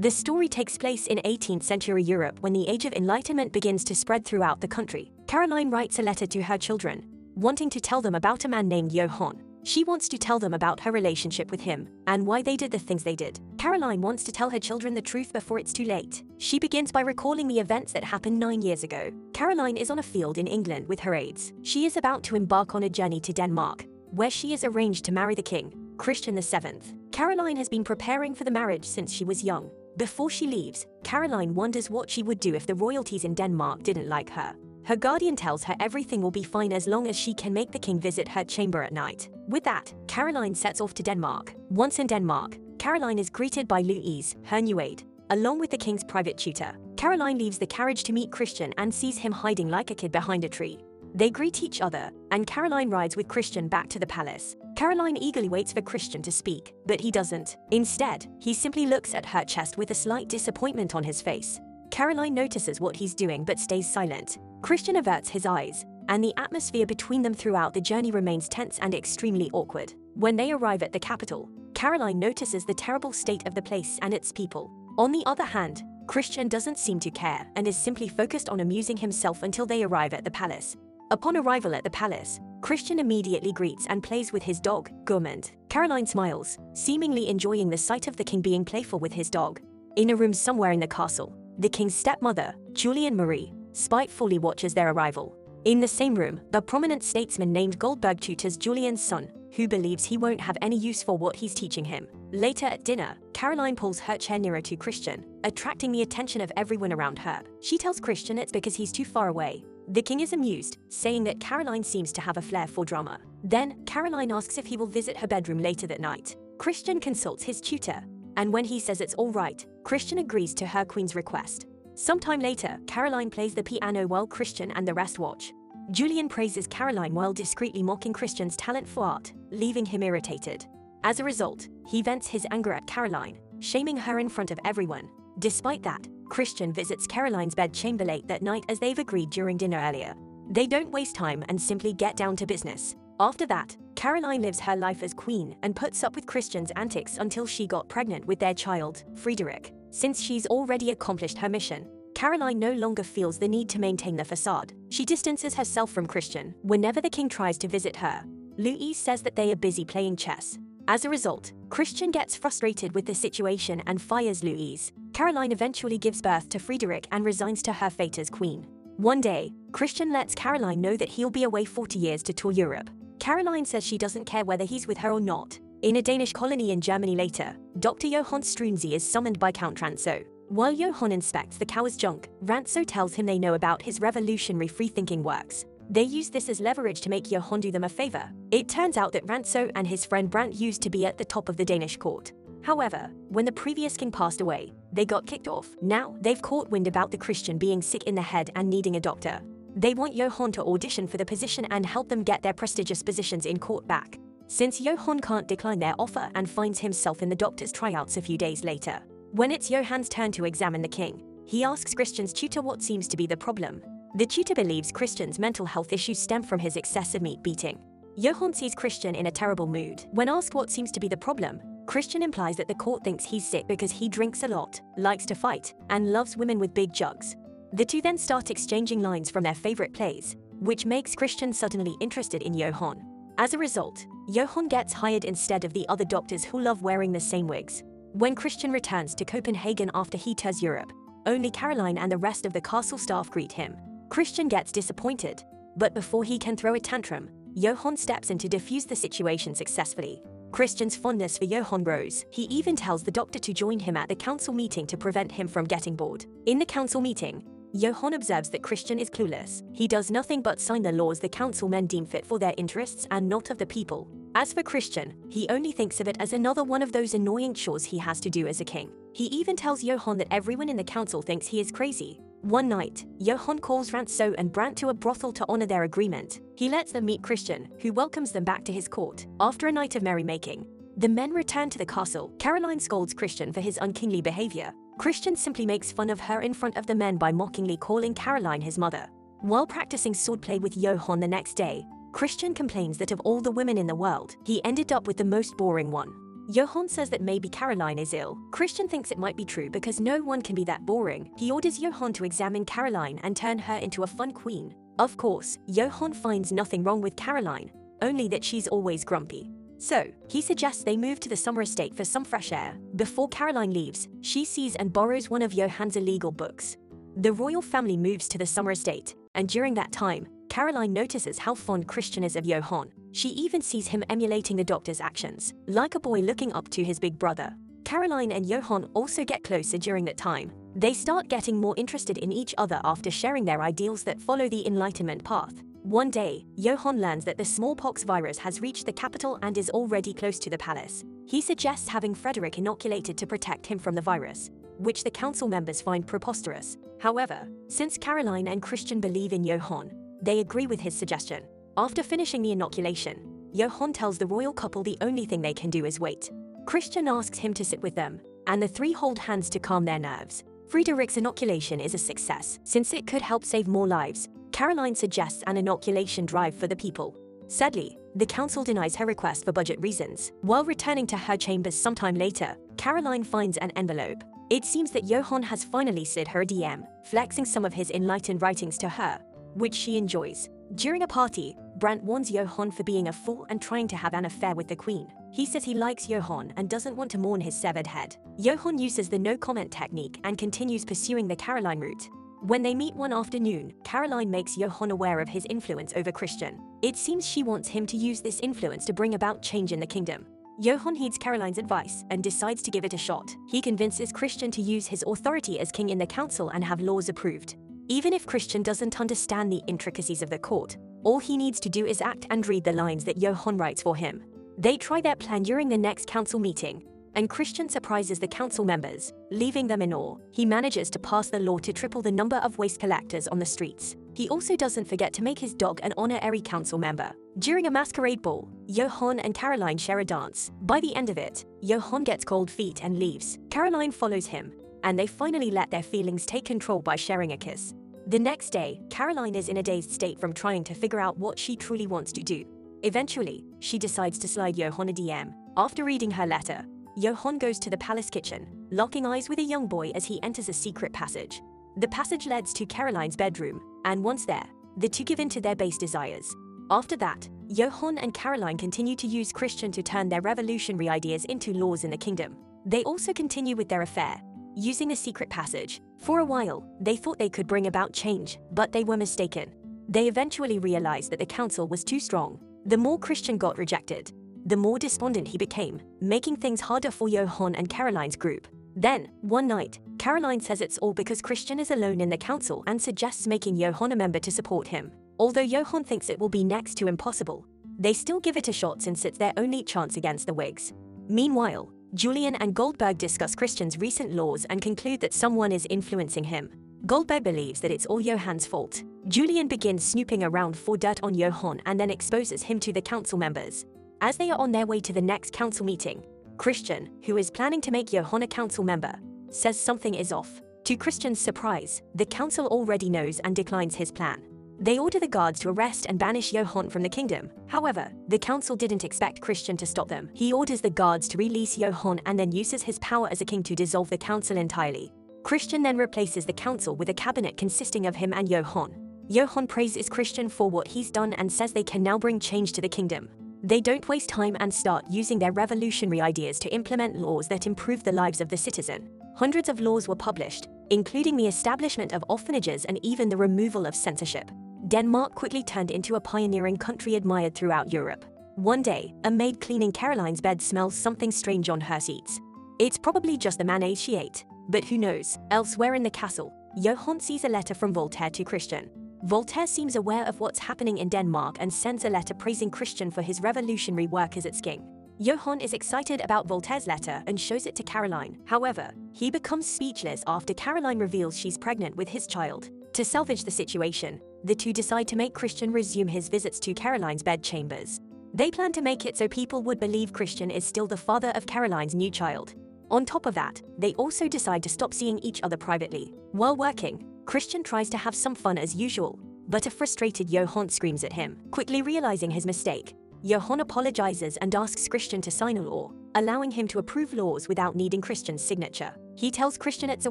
The story takes place in 18th century Europe when the Age of Enlightenment begins to spread throughout the country. Caroline writes a letter to her children, wanting to tell them about a man named Johann. She wants to tell them about her relationship with him and why they did the things they did. Caroline wants to tell her children the truth before it's too late. She begins by recalling the events that happened nine years ago. Caroline is on a field in England with her aides. She is about to embark on a journey to Denmark, where she is arranged to marry the king, Christian VII. Caroline has been preparing for the marriage since she was young. Before she leaves, Caroline wonders what she would do if the royalties in Denmark didn't like her. Her guardian tells her everything will be fine as long as she can make the king visit her chamber at night. With that, Caroline sets off to Denmark. Once in Denmark, Caroline is greeted by Louise, her new aide, along with the king's private tutor. Caroline leaves the carriage to meet Christian and sees him hiding like a kid behind a tree. They greet each other, and Caroline rides with Christian back to the palace. Caroline eagerly waits for Christian to speak, but he doesn't. Instead, he simply looks at her chest with a slight disappointment on his face. Caroline notices what he's doing but stays silent. Christian averts his eyes, and the atmosphere between them throughout the journey remains tense and extremely awkward. When they arrive at the capital, Caroline notices the terrible state of the place and its people. On the other hand, Christian doesn't seem to care and is simply focused on amusing himself until they arrive at the palace. Upon arrival at the palace, Christian immediately greets and plays with his dog, Gourmand. Caroline smiles, seemingly enjoying the sight of the king being playful with his dog. In a room somewhere in the castle, the king's stepmother, Julian Marie, spitefully watches their arrival. In the same room, the prominent statesman named Guldberg tutors Julian's son, who believes he won't have any use for what he's teaching him. Later at dinner, Caroline pulls her chair nearer to Christian, attracting the attention of everyone around her. She tells Christian it's because he's too far away. The king is amused, saying that Caroline seems to have a flair for drama. Then, Caroline asks if he will visit her bedroom later that night. Christian consults his tutor, and when he says it's all right, Christian agrees to her queen's request. Sometime later, Caroline plays the piano while Christian and the rest watch. Julian praises Caroline while discreetly mocking Christian's talent for art, leaving him irritated. As a result, he vents his anger at Caroline, shaming her in front of everyone. Despite that, Christian visits Caroline's bedchamber late that night as they've agreed during dinner earlier. They don't waste time and simply get down to business. After that, Caroline lives her life as queen and puts up with Christian's antics until she got pregnant with their child, Friedrich. Since she's already accomplished her mission, Caroline no longer feels the need to maintain the facade. She distances herself from Christian whenever the king tries to visit her. Louise says that they are busy playing chess. As a result, Christian gets frustrated with the situation and fires Louise. Caroline eventually gives birth to Friedrich and resigns to her fate as queen. One day, Christian lets Caroline know that he'll be away 40 years to tour Europe. Caroline says she doesn't care whether he's with her or not, in a Danish colony in Germany later, Dr. Johann Struensee is summoned by Count Rantzau. While Johann inspects the cow's junk, Rantzau tells him they know about his revolutionary free-thinking works. They use this as leverage to make Johann do them a favor. It turns out that Rantzau and his friend Brandt used to be at the top of the Danish court. However, when the previous king passed away, they got kicked off. Now, they've caught wind about the Christian being sick in the head and needing a doctor. They want Johann to audition for the position and help them get their prestigious positions in court back since Johann can't decline their offer and finds himself in the doctor's tryouts a few days later. When it's Johann's turn to examine the king, he asks Christian's tutor what seems to be the problem. The tutor believes Christian's mental health issues stem from his excessive meat beating. Johann sees Christian in a terrible mood. When asked what seems to be the problem, Christian implies that the court thinks he's sick because he drinks a lot, likes to fight, and loves women with big jugs. The two then start exchanging lines from their favorite plays, which makes Christian suddenly interested in Johann. As a result, Johann gets hired instead of the other doctors who love wearing the same wigs. When Christian returns to Copenhagen after he tours Europe, only Caroline and the rest of the castle staff greet him. Christian gets disappointed, but before he can throw a tantrum, Johann steps in to defuse the situation successfully. Christian's fondness for Johann grows. He even tells the doctor to join him at the council meeting to prevent him from getting bored. In the council meeting, Johann observes that Christian is clueless. He does nothing but sign the laws the councilmen deem fit for their interests and not of the people. As for Christian, he only thinks of it as another one of those annoying chores he has to do as a king. He even tells Johann that everyone in the council thinks he is crazy. One night, Johann calls Rantzau and Brandt to a brothel to honor their agreement. He lets them meet Christian, who welcomes them back to his court. After a night of merrymaking, the men return to the castle. Caroline scolds Christian for his unkingly behavior, Christian simply makes fun of her in front of the men by mockingly calling Caroline his mother. While practicing swordplay with Johann the next day, Christian complains that of all the women in the world, he ended up with the most boring one. Johann says that maybe Caroline is ill. Christian thinks it might be true because no one can be that boring. He orders Johann to examine Caroline and turn her into a fun queen. Of course, Johann finds nothing wrong with Caroline, only that she's always grumpy. So, he suggests they move to the summer estate for some fresh air. Before Caroline leaves, she sees and borrows one of Johann's illegal books. The royal family moves to the summer estate, and during that time, Caroline notices how fond Christian is of Johann. She even sees him emulating the doctor's actions, like a boy looking up to his big brother. Caroline and Johann also get closer during that time. They start getting more interested in each other after sharing their ideals that follow the Enlightenment path. One day, Johann learns that the smallpox virus has reached the capital and is already close to the palace. He suggests having Frederick inoculated to protect him from the virus, which the council members find preposterous. However, since Caroline and Christian believe in Johann, they agree with his suggestion. After finishing the inoculation, Johann tells the royal couple the only thing they can do is wait. Christian asks him to sit with them, and the three hold hands to calm their nerves. Frederick's inoculation is a success, since it could help save more lives, Caroline suggests an inoculation drive for the people. Sadly, the council denies her request for budget reasons. While returning to her chambers sometime later, Caroline finds an envelope. It seems that Johann has finally slid her a DM, flexing some of his enlightened writings to her, which she enjoys. During a party, Brandt warns Johann for being a fool and trying to have an affair with the queen. He says he likes Johann and doesn't want to mourn his severed head. Johann uses the no-comment technique and continues pursuing the Caroline route. When they meet one afternoon, Caroline makes Johann aware of his influence over Christian. It seems she wants him to use this influence to bring about change in the kingdom. Johann heeds Caroline's advice and decides to give it a shot. He convinces Christian to use his authority as king in the council and have laws approved. Even if Christian doesn't understand the intricacies of the court, all he needs to do is act and read the lines that Johann writes for him. They try their plan during the next council meeting, and Christian surprises the council members, leaving them in awe. He manages to pass the law to triple the number of waste collectors on the streets. He also doesn't forget to make his dog an honorary council member. During a masquerade ball, Johann and Caroline share a dance. By the end of it, Johann gets cold feet and leaves. Caroline follows him, and they finally let their feelings take control by sharing a kiss. The next day, Caroline is in a dazed state from trying to figure out what she truly wants to do. Eventually, she decides to slide Johann a DM. After reading her letter, Johann goes to the palace kitchen, locking eyes with a young boy as he enters a secret passage. The passage leads to Caroline's bedroom, and once there, the two give in to their base desires. After that, Johann and Caroline continue to use Christian to turn their revolutionary ideas into laws in the kingdom. They also continue with their affair, using the secret passage. For a while, they thought they could bring about change, but they were mistaken. They eventually realized that the council was too strong. The more Christian got rejected, the more despondent he became, making things harder for Johann and Caroline's group. Then, one night, Caroline says it's all because Christian is alone in the council and suggests making Johann a member to support him. Although Johann thinks it will be next to impossible, they still give it a shot since it's their only chance against the Whigs. Meanwhile, Julian and Guldberg discuss Christian's recent laws and conclude that someone is influencing him. Guldberg believes that it's all Johann's fault. Julian begins snooping around for dirt on Johann and then exposes him to the council members. As they are on their way to the next council meeting, Christian, who is planning to make Johann a council member, says something is off. To Christian's surprise, the council already knows and declines his plan. They order the guards to arrest and banish Johann from the kingdom. However, the council didn't expect Christian to stop them. He orders the guards to release Johann and then uses his power as a king to dissolve the council entirely. Christian then replaces the council with a cabinet consisting of him and Johann. Johann praises Christian for what he's done and says they can now bring change to the kingdom. They don't waste time and start using their revolutionary ideas to implement laws that improve the lives of the citizen. Hundreds of laws were published, including the establishment of orphanages and even the removal of censorship. Denmark quickly turned into a pioneering country admired throughout Europe. One day, a maid cleaning Caroline's bed smells something strange on her sheets. It's probably just the mayonnaise she ate, but who knows? Elsewhere in the castle, Johann sees a letter from Voltaire to Christian. Voltaire seems aware of what's happening in Denmark and sends a letter praising Christian for his revolutionary work as its king. Johann is excited about Voltaire's letter and shows it to Caroline. However, he becomes speechless after Caroline reveals she's pregnant with his child. To salvage the situation, the two decide to make Christian resume his visits to Caroline's bedchambers. They plan to make it so people would believe Christian is still the father of Caroline's new child. On top of that, they also decide to stop seeing each other privately. While working, Christian tries to have some fun as usual, but a frustrated Johann screams at him. Quickly realizing his mistake, Johann apologizes and asks Christian to sign a law. allowing him to approve laws without needing Christian's signature. He tells Christian it's a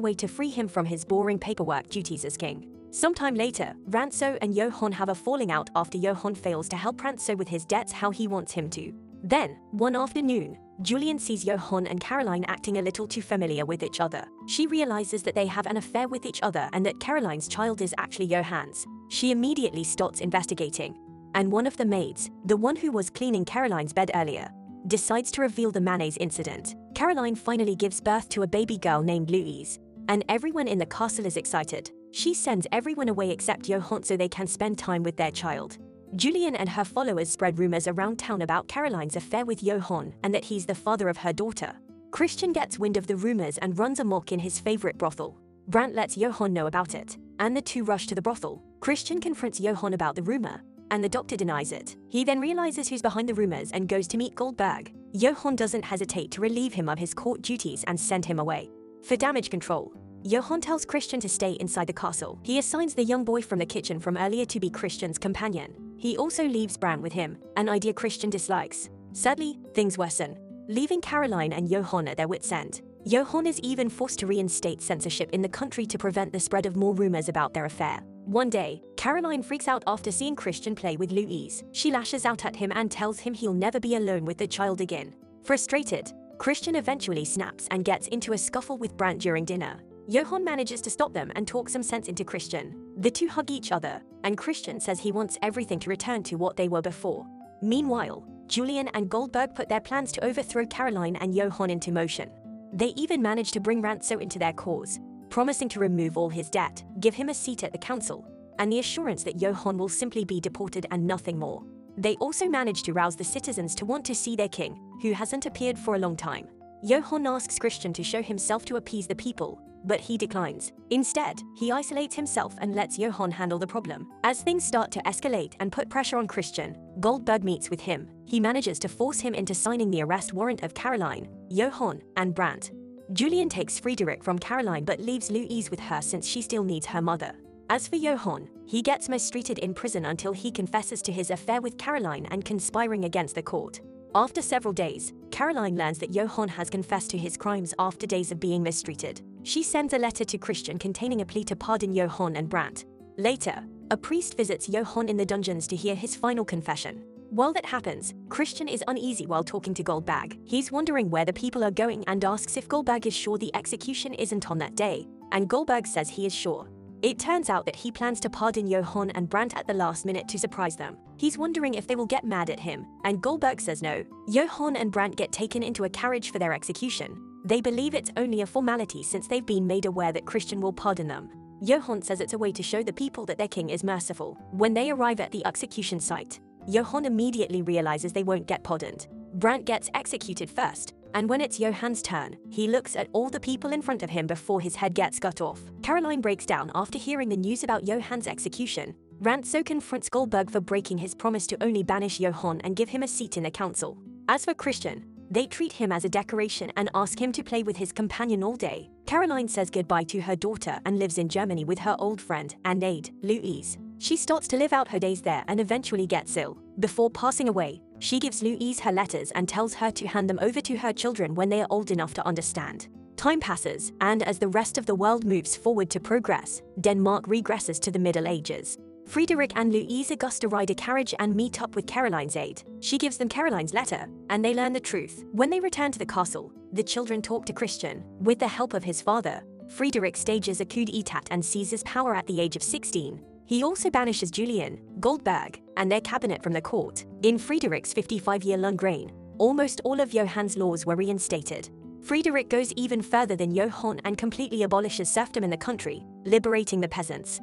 way to free him from his boring paperwork duties as king. Sometime later, Rantzau and Johann have a falling out after Johann fails to help Rantzau with his debts how he wants him to. Then, one afternoon, Julian sees Johann and Caroline acting a little too familiar with each other. She realizes that they have an affair with each other and that Caroline's child is actually Johann's. She immediately starts investigating. And one of the maids, the one who was cleaning Caroline's bed earlier, decides to reveal the mayonnaise incident. Caroline finally gives birth to a baby girl named Louise, and everyone in the castle is excited. She sends everyone away except Johann so they can spend time with their child. Julian and her followers spread rumors around town about Caroline's affair with Johann and that he's the father of her daughter. Christian gets wind of the rumors and runs amok in his favorite brothel. Brandt lets Johann know about it, and the two rush to the brothel. Christian confronts Johann about the rumor, and the doctor denies it. He then realizes who's behind the rumors and goes to meet Guldberg. Johann doesn't hesitate to relieve him of his court duties and send him away. For damage control, Johann tells Christian to stay inside the castle. He assigns the young boy from the kitchen from earlier to be Christian's companion. He also leaves Brandt with him, an idea Christian dislikes. Sadly, things worsen, leaving Caroline and Johann at their wits' end. Johann is even forced to reinstate censorship in the country to prevent the spread of more rumors about their affair. One day, Caroline freaks out after seeing Christian play with Louise. She lashes out at him and tells him he'll never be alone with the child again. Frustrated, Christian eventually snaps and gets into a scuffle with Brandt during dinner. Johann manages to stop them and talk some sense into Christian. The two hug each other, and Christian says he wants everything to return to what they were before. Meanwhile, Julian and Guldberg put their plans to overthrow Caroline and Johann into motion. They even manage to bring Rantzau into their cause, promising to remove all his debt, give him a seat at the council, and the assurance that Johann will simply be deported and nothing more. They also manage to rouse the citizens to want to see their king, who hasn't appeared for a long time. Johann asks Christian to show himself to appease the people, but he declines. Instead, he isolates himself and lets Johann handle the problem. As things start to escalate and put pressure on Christian, Guldberg meets with him. He manages to force him into signing the arrest warrant of Caroline, Johann, and Brandt. Julian takes Friedrich from Caroline but leaves Louise with her since she still needs her mother. As for Johann, he gets mistreated in prison until he confesses to his affair with Caroline and conspiring against the court. After several days, Caroline learns that Johann has confessed to his crimes after days of being mistreated. She sends a letter to Christian containing a plea to pardon Johann and Brandt. Later, a priest visits Johann in the dungeons to hear his final confession. While that happens, Christian is uneasy while talking to Guldberg. He's wondering where the people are going and asks if Guldberg is sure the execution isn't on that day, and Guldberg says he is sure. It turns out that he plans to pardon Johann and Brandt at the last minute to surprise them. He's wondering if they will get mad at him, and Guldberg says no. Johann and Brandt get taken into a carriage for their execution. They believe it's only a formality since they've been made aware that Christian will pardon them. Johann says it's a way to show the people that their king is merciful. When they arrive at the execution site, Johann immediately realizes they won't get pardoned. Brandt gets executed first, and when it's Johann's turn, he looks at all the people in front of him before his head gets cut off. Caroline breaks down after hearing the news about Johann's execution. Rantzau confronts Guldberg for breaking his promise to only banish Johann and give him a seat in the council. As for Christian, they treat him as a decoration and ask him to play with his companion all day. Caroline says goodbye to her daughter and lives in Germany with her old friend and aide, Louise. She starts to live out her days there and eventually gets ill. Before passing away, she gives Louise her letters and tells her to hand them over to her children when they are old enough to understand. Time passes, and as the rest of the world moves forward to progress, Denmark regresses to the Middle Ages. Friedrich and Louise Augusta ride a carriage and meet up with Caroline's aide. She gives them Caroline's letter, and they learn the truth. When they return to the castle, the children talk to Christian. With the help of his father, Friedrich stages a coup d'etat and seizes power at the age of 16. He also banishes Julian, Guldberg, and their cabinet from the court. In Friedrich's 55-year long reign, almost all of Johann's laws were reinstated. Friedrich goes even further than Johann and completely abolishes serfdom in the country, liberating the peasants.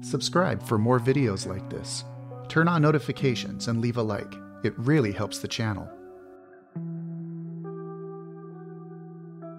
Subscribe for more videos like this. Turn on notifications and leave a like. It really helps the channel.